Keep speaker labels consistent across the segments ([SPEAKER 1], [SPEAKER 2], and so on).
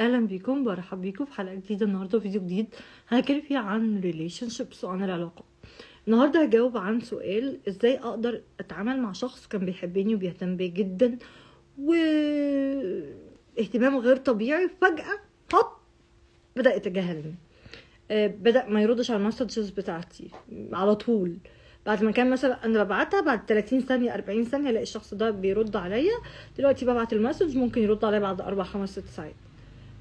[SPEAKER 1] أهلا بيكم برحب بيكم في حلقة جديدة. النهارده فيديو جديد هنتكلم فيه عن relationships وعن العلاقة. النهارده هجاوب عن سؤال إزاي أقدر أتعامل مع شخص كان بيحبني وبيهتم بيا جدا و غير طبيعي فجأة هوب بدأ يتجاهلني. آه، بدأ ما يردش على ال messages بتاعتي على طول. بعد ما كان مثلا أنا ببعتها بعد 30 ثانية 40 ثانية ألاقي الشخص ده بيرد عليا. دلوقتي ببعت ال message ممكن يرد عليا بعد 4 5 6 ساعات.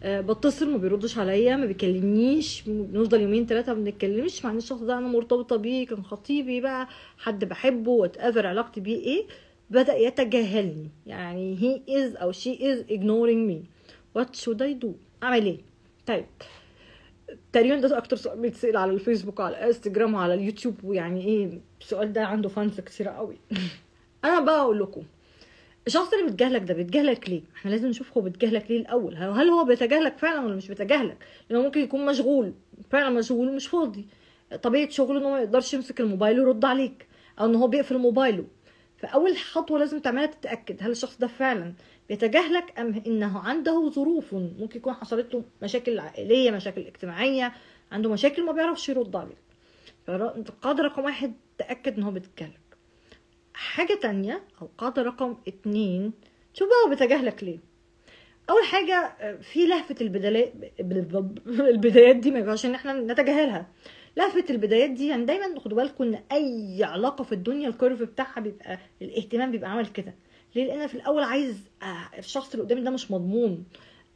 [SPEAKER 1] بتصل ما بيردش عليا ما بيكلمنيش بنفضل يومين ثلاثة ما بنتكلمش مع ان الشخص ده أنا مرتبطة بيه كان خطيبي بقى حد بحبه whatever علاقتي بيه إيه بدأ يتجاهلني. يعني he is أو she is ignoring me. What should I do أعمل إيه؟ طيب تقريبا ده أكتر سؤال بيتسأل على الفيسبوك وعلى الإنستجرام وعلى اليوتيوب ويعني إيه السؤال ده عنده fans كتيرة قوي. أنا بقى أقول لكم الشخص اللي بيتجاهلك ده بيتجاهلك ليه؟ إحنا لازم نشوف هو بيتجاهلك ليه الأول. هل هو بيتجاهلك فعلا ولا مش بيتجاهلك؟ لأنه ممكن يكون مشغول فعلا مشغول مش فاضي. طبيعة شغله انه ما يقدرش يمسك الموبايل ويرد عليك أو إن هو بيقفل موبايله. فأول خطوة لازم تعملها تتأكد هل الشخص ده فعلا بيتجاهلك أم إنه عنده ظروف ممكن يكون حصلت له مشاكل عائلية مشاكل اجتماعية عنده مشاكل ما بيعرفش يرد عليك. فقاعده رقم واحد تأكد إن هو بيتجاهلك. حاجة تانية أو قاعدة رقم اتنين شوف بقى هو بيتجاهلك ليه؟ أول حاجة في لهفة البدايات البدايات دي ما ينفعش إن إحنا نتجاهلها. لهفة البدايات دي يعني دايما خدوا بالكم إن أي علاقة في الدنيا الكيرف بتاعها بيبقى الاهتمام بيبقى عامل كده. ليه؟ أنا في الأول عايز آه الشخص اللي قدامي ده مش مضمون.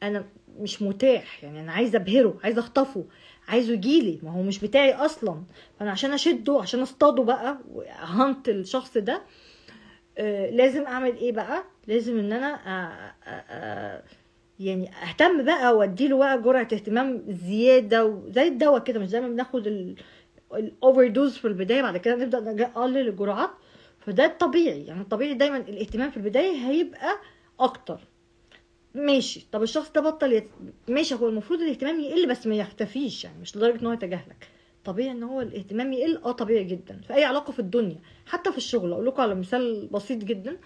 [SPEAKER 1] أنا مش متاح يعني أنا عايزه أبهره عايزه أخطفه. عايزه يجيلي. ما هو مش بتاعي أصلا. فأنا عشان أشده عشان أصطاده بقى hunt الشخص ده آه لازم أعمل إيه بقى؟ لازم إن أنا آه آه يعني أهتم بقى واديله بقى جرعة اهتمام زيادة وزي الدواء كده مش دايما بناخد ال overdose في البداية بعد كده نبدأ نقلل الجرعات. فده الطبيعي. يعني الطبيعي دايما الاهتمام في البداية هيبقى أكتر. ماشي. طب الشخص ده بطل يت... ماشي هو المفروض الاهتمام يقل بس ما يختفيش يعني مش لدرجة إن هو يتجاهلك. طبيعي إن هو الاهتمام يقل آه طبيعي جدا. في أي علاقة في الدنيا حتى في الشغل أقول لكم على مثال بسيط جدا.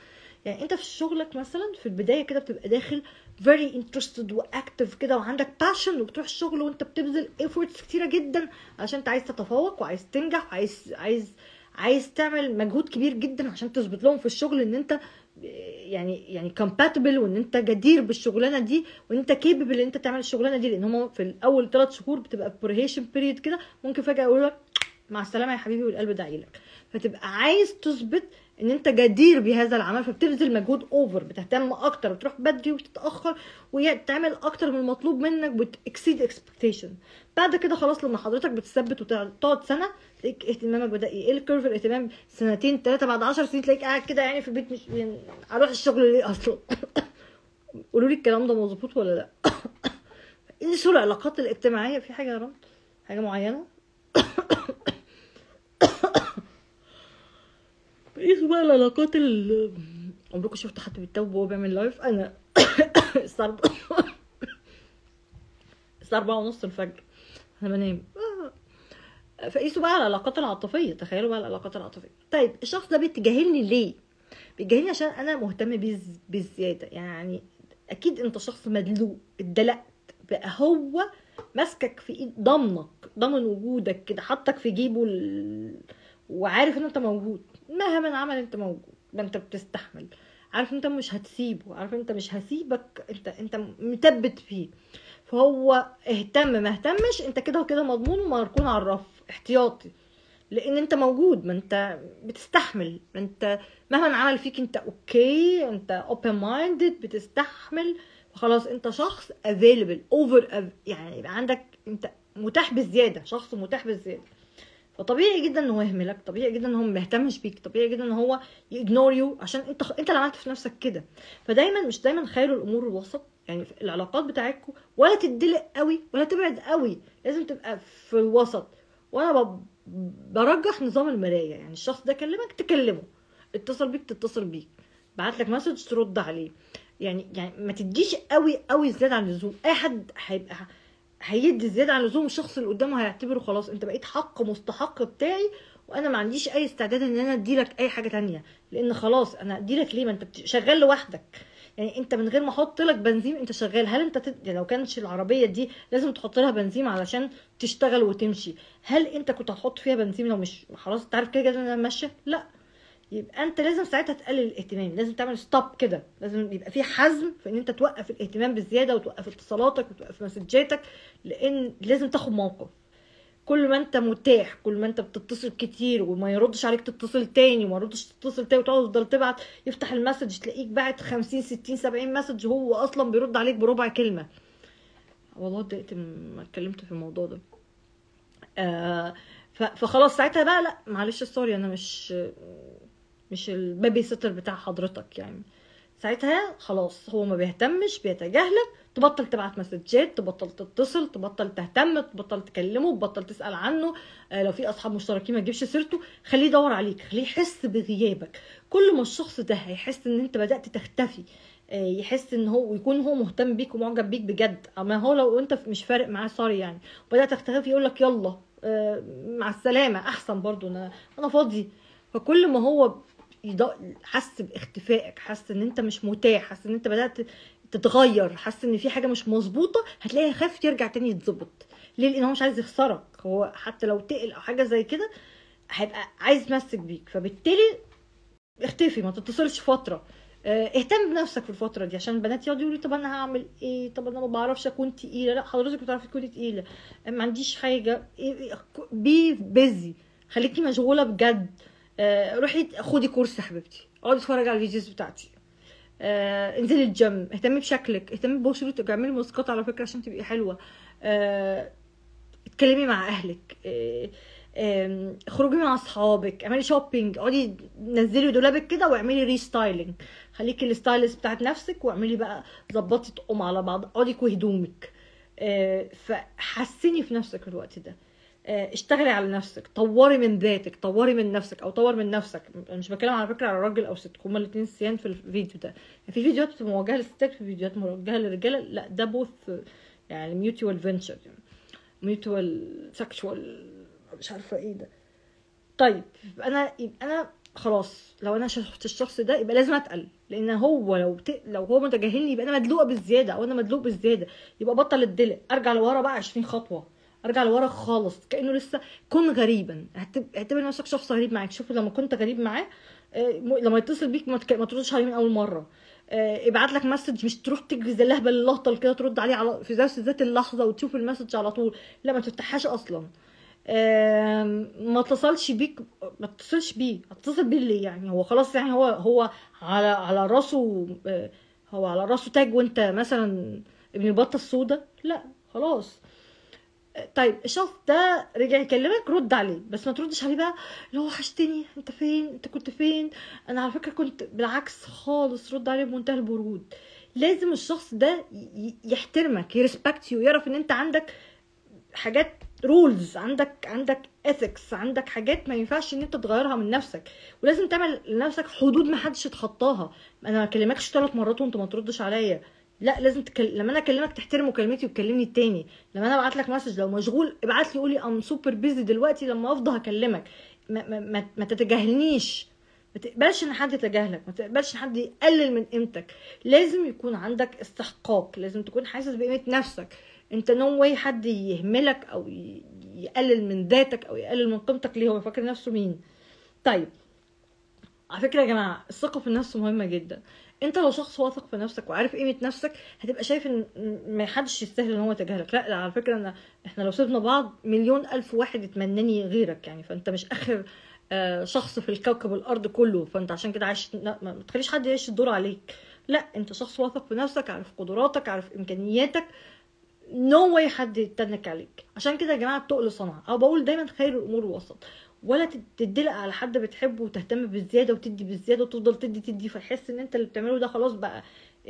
[SPEAKER 1] يعني أنت في شغلك مثلا في البداية كده بتبقى داخل very interested واكتف كده وعندك passion وبتروح الشغل وأنت بتبذل efforts كتيرة جدا عشان أنت عايز تتفوق وعايز تنجح وعايز عايز عايز تعمل مجهود كبير جدا عشان تثبت لهم في الشغل إن أنت يعني يعني compatible وإن أنت جدير بالشغلانة دي وإن أنت capable إن أنت تعمل الشغلانة دي لأن هم في الأول ثلاث شهور بتبقى probation period كده ممكن فجأة يقولوا لك مع السلامة يا حبيبي والقلب داعي لك فتبقى عايز تثبت إن أنت جدير بهذا العمل فبتبذل مجهود over بتهتم أكتر بتروح بدري وتتاخر وتعمل أكتر من المطلوب منك بت exceed expectation بعد كده خلاص لما حضرتك بتثبت وتقعد سنة تلاقيك اهتمامك بدأ يقل curve الاهتمام سنتين ثلاثة بعد 10 سنين تلاقيك قاعد كده يعني في البيت مش يعني أروح الشغل ليه أصلا؟ قولوا لي الكلام ده مظبوط ولا لأ؟ إيه سوء العلاقات الاجتماعية؟ في حاجة يا رب حاجة معينة؟ إيه بقى العلاقات ال عمركم شفتوا حد بيتوب وهو بيعمل لايف أنا الساعة الساعة 4 ونص الفجر. أنا بنام. فقيسوا بقى على العلاقات العاطفية. تخيلوا بقى العلاقات العاطفية. طيب الشخص ده بيتجاهلني ليه؟ بيتجاهلني عشان أنا مهتم بيه بالزياده يعني أكيد أنت شخص مدلوق اتدلقت بقى هو ماسكك في إيد ضمنك ضمن وجودك كده حطك في جيبه ال... وعارف إن أنت موجود. مهما عمل انت موجود ما انت بتستحمل. عارف انت مش هتسيبه عارف انت مش هسيبك انت انت مثبت فيه. فهو اهتم ما اهتمش انت كده وكده مضمون ومركون على الرف. احتياطي. لأن انت موجود ما انت بتستحمل. ما انت مهما عمل فيك انت okay انت open minded بتستحمل. خلاص انت شخص available over يعني يبقى عندك انت متاح بزياده شخص متاح بزياده فطبيعي جدا ان هو يهملك طبيعي جدا إن هو ما يهتمش بيك طبيعي جدا إن هو ي ignore you عشان أنت أنت اللي عملت في نفسك كده. فدايما مش دايما خير الأمور الوسط يعني في العلاقات بتاعتكم ولا تدلق قوي ولا تبعد قوي لازم تبقى في الوسط. وأنا برجح نظام المراية يعني الشخص ده كلمك تكلمه اتصل بيك تتصل بيك بعت لك مسج ترد عليه. يعني يعني ما تديش قوي قوي زيادة عن اللزوم. أي حد هيبقى هيدي زيادة عن اللزوم الشخص اللي قدامه هيعتبره خلاص أنت بقيت حق مستحق بتاعي وأنا ما عنديش أي استعداد إن أنا أديلك أي حاجة تانية. لأن خلاص أنا أديلك ليه؟ ما أنت شغال لوحدك. يعني أنت من غير ما أحط لك بنزين أنت شغال. هل أنت تد... يعني لو كانش العربية دي لازم تحط لها بنزين علشان تشتغل وتمشي. هل أنت كنت هتحط فيها بنزين لو مش خلاص أنت عارف كده كده أنا ماشية؟ لأ. يبقى انت لازم ساعتها تقلل الاهتمام لازم تعمل stop كده. لازم يبقى في حزم في ان انت توقف الاهتمام بالزياده وتوقف اتصالاتك وتوقف مسجاتك لأن لازم تاخد موقف. كل ما انت متاح كل ما انت بتتصل كتير وما يردش عليك تتصل تاني وما يردش تتصل تاني وتقعد تفضل تبعت يفتح ال message تلاقيك باعت 50 60 70 message هو أصلا بيرد عليك بربع كلمة. والله اتضايقت ما اتكلمت في الموضوع ده. آه فخلاص ساعتها بقى لا معلش sorry أنا مش مش ال babysitter بتاع حضرتك يعني. ساعتها خلاص هو ما بيهتمش بيتجاهلك تبطل تبعت مسجات تبطل تتصل تبطل تهتم تبطل تكلمه تبطل تسأل عنه آه لو في أصحاب مشتركين ما تجيبش سيرته خليه يدور عليك خليه يحس بغيابك. كل ما الشخص ده هيحس إن أنت بدأت تختفي آه يحس إن هو يكون هو مهتم بيك ومعجب بيك بجد. أما هو لو أنت مش فارق معاه سوري يعني. وبدأت تختفي يقول لك يلا آه مع السلامة أحسن برضو أنا أنا فاضي. فكل ما هو حس باختفائك حس إن أنت مش متاح حس إن أنت بدأت تتغير حاسس إن في حاجة مش مظبوطة هتلاقيه خاف يرجع تاني يتظبط. ليه؟ لأن هو مش عايز يخسرك. هو حتى لو تقل أو حاجة زي كده هيبقى عايز يتمسك بيك. فبالتالي اختفي ما تتصلش فترة. آه اهتم بنفسك في الفترة دي عشان البنات يقعدوا يقولوا طب أنا هعمل إيه؟ طب أنا ما بعرفش أكون تقيلة. لأ حضرتك بتعرفي تكوني تقيلة. ما عنديش حاجة. be busy خليكي مشغولة بجد. روحي خدي course يا حبيبتي. اقعدي اتفرجي على ال videos بتاعتي. آه انزلي الجيم. اهتمي بشكلك. اهتمي ببشرتك اعملي ماسكات على فكرة عشان تبقي حلوة. آه اتكلمي مع أهلك. آه آه خروجي مع أصحابك. اعملي shopping اقعدي نزلي دولابك كده واعملي restyling خليكي ال stylist بتاعت نفسك واعملي بقى ظبطي طقم على بعض. اقعدي كوي هدومك. آه فحسني في نفسك الوقت ده. اشتغلي على نفسك طوري من ذاتك طوري من نفسك أو طور من نفسك. مش بتكلم على فكرة على راجل أو ست هما الاثنين سيان في الفيديو ده. في فيديوهات موجهة للستات في فيديوهات موجهة للرجالة. لا ده both يعني mutual venture mutual sexual مش عارفة إيه ده. طيب أنا أنا خلاص لو أنا شفت الشخص ده يبقى لازم أتقل. لأن هو لو ت... لو هو متجاهلني يبقى أنا مدلوقه بالزيادة أو أنا مدلوق بالزيادة. يبقى بطل الدلق أرجع لورا بقى 20 خطوة. أرجع لورا خالص كأنه لسه كن غريبا. اعتبر نفسك شخص غريب معاك. شوف لما كنت غريب معاه لما يتصل بيك ما تردش عليه من أول مرة. ابعت لك message مش تروح تجري زي الاهبل الاهطل كده ترد عليه على في نفس ذات اللحظة وتشوف ال message على طول. لا ما تفتحهاش أصلا. ما اتصلش بيك ما اتصلش بيه. اتصل بيه ليه يعني؟ هو خلاص يعني هو هو على على راسه هو على راسه تاج وانت مثلا ابن البطة السوداء؟ لا خلاص. طيب الشخص ده رجع يكلمك رد عليه. بس ما تردش عليه بقى اللي هو وحشتني انت فين؟ انت كنت فين؟ أنا على فكرة كنت بالعكس خالص رد عليه بمنتهى البرود. لازم الشخص ده يحترمك ي respect you يعرف ان انت عندك حاجات rules عندك عندك ethics عندك حاجات ما ينفعش ان انت تغيرها من نفسك. ولازم تعمل لنفسك حدود ما حدش يتخطاها. أنا ما اكلمكش ثلاث مرات وانت ما تردش عليا. لا لازم تكل... لما أنا أكلمك تحترم مكالمتي وتكلمني التاني لما أنا أبعت لك message لو مشغول ابعت لي قولي I'm super busy دلوقتي لما افضى هكلمك. ما, ما, ما, ما تتجاهلنيش. ما تقبلش إن حد يتجاهلك ما تقبلش إن حد يقلل من قيمتك. لازم يكون عندك استحقاق لازم تكون حاسس بقيمة نفسك. أنت no way حد يهملك أو يقلل من ذاتك أو يقلل من قيمتك ليه هو فاكر نفسه مين. طيب على فكرة يا جماعة الثقة في النفس مهمة جدا. أنت لو شخص واثق في نفسك وعارف قيمة نفسك هتبقى شايف إن ما حدش يستاهل إن هو يتجاهلك. لا على فكرة إن إحنا لو سيبنا بعض مليون ألف واحد يتمناني غيرك يعني. فأنت مش آخر آه شخص في الكوكب الأرض كله. فأنت عشان كده عايش ما تخليش حد يعيش الدور عليك. لا أنت شخص واثق في نفسك عارف قدراتك عارف إمكانياتك. نو no واي حد يتنك عليك. عشان كده يا جماعة التقل صنعه أو بقول دايما خير الأمور الوسط. ولا تدلق على حد بتحبه وتهتم بالزياده وتدي بالزياده وتفضل تدي تدي فيحس إن أنت اللي بتعمله ده خلاص بقى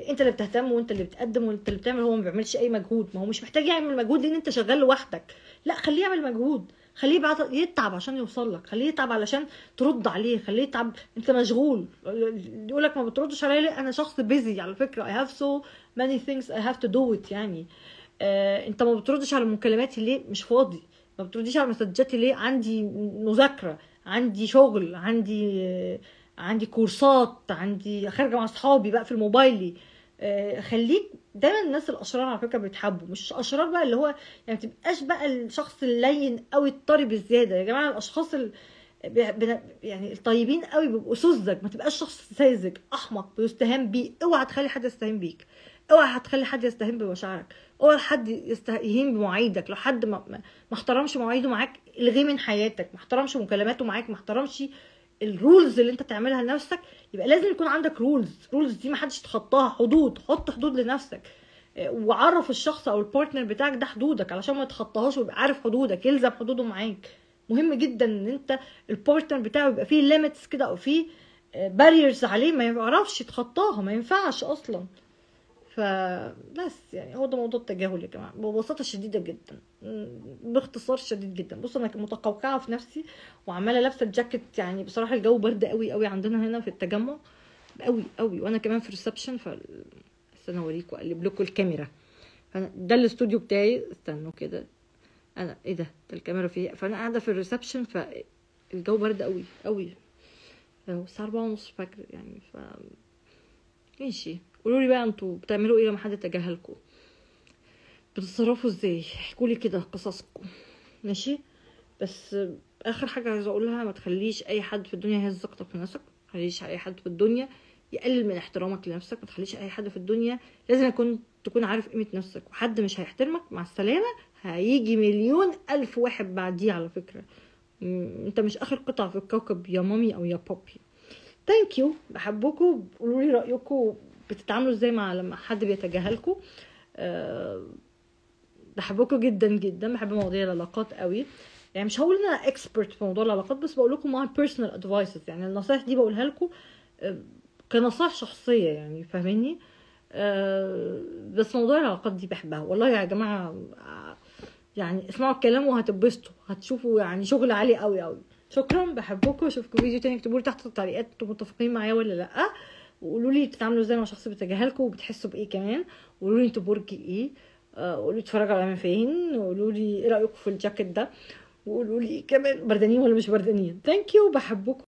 [SPEAKER 1] أنت اللي بتهتم وأنت اللي بتقدم وأنت اللي بتعمل هو ما بيعملش أي مجهود. ما هو مش محتاج يعمل مجهود لأن أنت شغال لوحدك. لا خليه يعمل مجهود. خليه بعد يتعب عشان يوصل لك. خليه يتعب علشان ترد عليه. خليه يتعب. أنت مشغول. يقول لك ما بتردش عليا ليه؟ أنا شخص بيزي على فكرة. I have so many things I have to do it يعني. آه أنت ما بتردش على مكالماتي ليه؟ مش فاضي. ما بترديش على مسجاتي ليه؟ عندي مذاكرة عندي شغل عندي عندي كورسات عندي خارجة مع أصحابي بقى في موبايلي آه، خليك دايما الناس الأشرار على فكرة بيتحبوا مش أشرار بقى اللي هو يعني ما تبقاش بقى الشخص اللين قوي الطري بالزياده يا جماعة الأشخاص ال... يعني الطيبين قوي بيبقوا سذج ما تبقاش شخص ساذج أحمق بيستهان بيه. اوعى تخلي حد يستهين بيك. اوعى هتخلي حد يستهين بمشاعرك. اوعى حد يستهين بمواعيدك لو حد ما, ما احترمش مواعيده معاك إلغيه من حياتك ما احترمش مكالماته معاك ما احترمش ال rules اللي أنت تعملها لنفسك يبقى لازم يكون عندك rules rules دي ما حدش يتخطاها حدود حط حدود لنفسك. آه، وعرف الشخص أو ال partner بتاعك ده حدودك علشان ما يتخطاهاش ويبقى عارف حدودك يلزم حدوده معاك. مهم جدا إن أنت ال partner بتاعه يبقى فيه limits كده أو فيه barriers عليه ما يعرفش يتخطاها ما ينفعش أصلا. فبس يعني هو ده موضوع التجاهل يا جماعة. ببساطة شديدة جدا. باختصار شديد جدا. بص أنا متقوقعة في نفسي وعمالة لابسة الجاكيت يعني بصراحة الجو برد قوي قوي عندنا هنا في التجمع. قوي قوي. وأنا كمان في ال reception ف استنى أوريكم اقلب لكم الكاميرا. فأنا ده الاستوديو بتاعي. استنوا كده. أنا إيه ده؟ ده الكاميرا فيه فأنا قاعدة في ال reception فالجو برد قوي قوي. الساعة أربعة ونص فجر يعني ف ماشي. قولوا لي بقى أنتوا بتعملوا إيه لما حد تجاهلكم بتتصرفوا إزاي؟ احكوا لي كده قصصكم. ماشي؟ بس آخر حاجة عايزة أقولها ما تخليش أي حد في الدنيا يهز ثقتك في نفسك. ما تخليش أي حد في الدنيا يقلل من احترامك لنفسك. ما تخليش أي حد في الدنيا لازم يكون تكون عارف قيمة نفسك. وحد مش هيحترمك مع السلامة هيجي مليون ألف واحد بعديه على فكرة. انت مش آخر قطعة في الكوكب يا مامي أو يا بابي. Thank you بحبكم قولوا لي رايكم بتتعاملوا إزاي مع لما حد بيتجاهلكم أه بحبكم جدا جدا بحب مواضيع العلاقات قوي. يعني مش هقول إن أنا expert في موضوع العلاقات بس بقول لكم my personal advices يعني النصايح دي بقولها لكم آه، كنصائح شخصية يعني فاهميني؟ أه بس موضوع العلاقات دي بحبها. والله يا جماعة آه، يعني اسمعوا الكلام وهتتبسطوا. هتشوفوا يعني شغل عالي قوي قوي. شكرا بحبكم. أشوفكم فيديو تاني اكتبوا تحت التعليقات أنتوا متفقين معايا ولا لأ؟ وقولوا لي بتتعاملوا إزاي مع شخص بيتجاهلكم وبتحسوا بإيه كمان. وقولوا لي أنتوا برج إيه. آه، قولوا لي اتفرجوا على فين. وقولوا لي إيه رأيكم في الجاكيت ده. وقولوا لي كمان بردانين ولا مش بردانين. Thank you بحبكم.